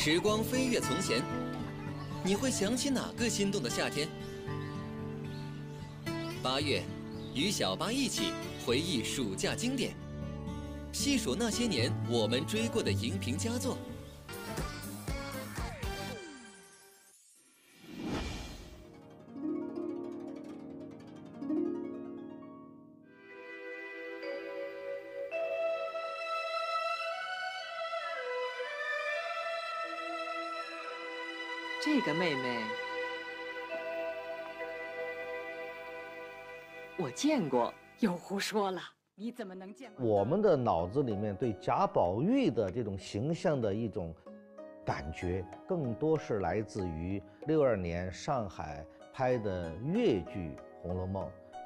时光飞越从前，你会想起哪个心动的夏天？八月，与小八一起回忆暑假经典，细数那些年我们追过的荧屏佳作。这个妹妹，我见过。又胡说了！你怎么能见过？我们的脑子里面对贾宝玉的这种形象的一种感觉，更多是来自于六二年上海拍的越剧《红楼梦》，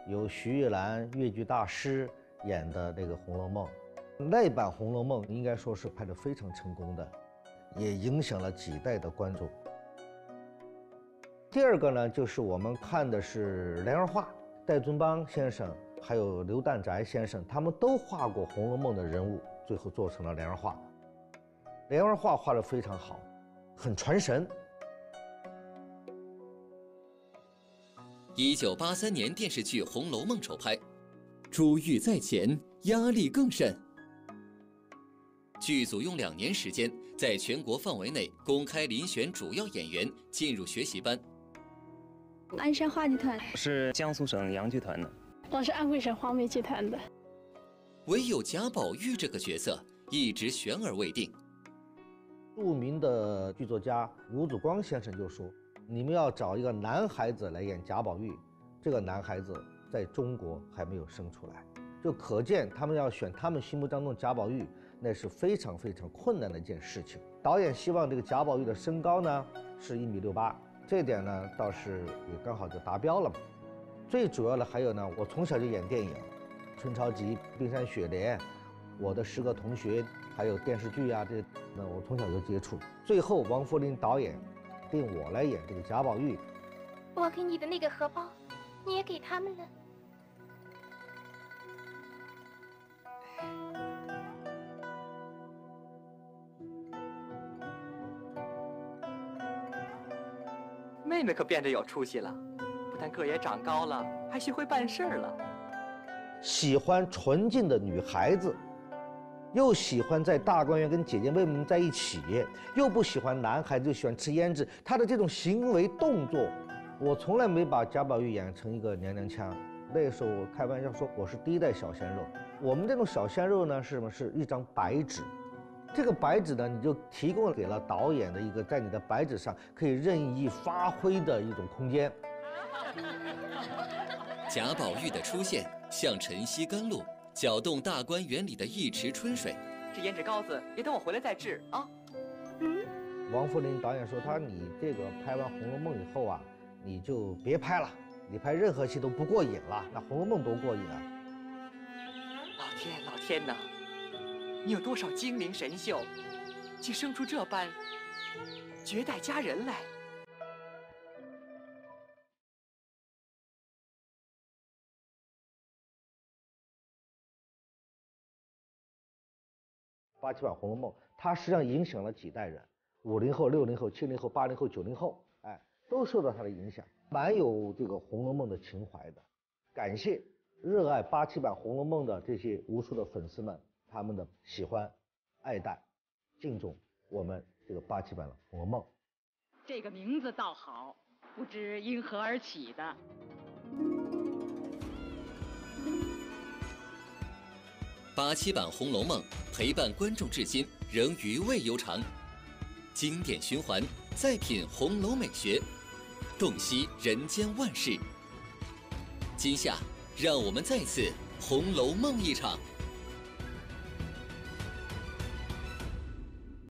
由徐玉兰越剧大师演的那个《红楼梦》，那版《红楼梦》应该说是拍得非常成功的，也影响了几代的观众。第二个呢，就是我们看的是连环画，戴尊邦先生还有刘旦宅先生，他们都画过《红楼梦》的人物，最后做成了连环画。连环画画得非常好，很传神。一九八三年电视剧《红楼梦》首拍，珠玉在前，压力更甚。剧组用两年时间，在全国范围内公开遴选主要演员进入学习班。鞍山话剧团是江苏省杨剧团的，我是安徽省黄梅剧团的。唯有贾宝玉这个角色一直悬而未定。著名的剧作家吴祖光先生就说：“你们要找一个男孩子来演贾宝玉，这个男孩子在中国还没有生出来，就可见他们要选他们心目当中贾宝玉，那是非常非常困难的一件事情。导演希望这个贾宝玉的身高呢是一米六八。”这点呢倒是也刚好就达标了嘛。最主要的还有呢，我从小就演电影，《春潮集》《冰山雪莲》，我的十个同学，还有电视剧啊，这那我从小就接触。最后王扶林导演定我来演这个贾宝玉。我给你的那个荷包，你也给他们了。妹妹可变得有出息了，不但个也长高了，还学会办事儿了。喜欢纯净的女孩子，又喜欢在大观园跟姐姐妹妹们在一起，又不喜欢男孩子，就喜欢吃胭脂。他的这种行为动作，我从来没把贾宝玉演成一个娘娘腔。那时候我开玩笑说我是第一代小鲜肉。我们这种小鲜肉呢，是什么？是一张白纸。这个白纸呢，你就提供给了导演的一个在你的白纸上可以任意发挥的一种空间。贾宝玉的出现像晨曦甘露，搅动大观园里的一池春水。这胭脂膏子也等我回来再制啊。嗯。王扶林导演说：“他说你这个拍完《红楼梦》以后啊，你就别拍了，你拍任何戏都不过瘾了。那《红楼梦》多过瘾啊！”老天，老天呐！你有多少精灵神秀，竟生出这般绝代佳人来？八七版《红楼梦》，它实际上影响了几代人，五零后、六零后、七零后、八零后、九零后，哎，都受到它的影响，蛮有这个《红楼梦》的情怀的。感谢热爱八七版《红楼梦》的这些无数的粉丝们。他们的喜欢、爱戴、敬重我们这个八七版的《红楼梦》，这个名字倒好，不知因何而起的。八七版《红楼梦》陪伴观众至今，仍余味悠长。经典循环，再品红楼美学，洞悉人间万事。今夏，让我们再次《红楼梦》一场。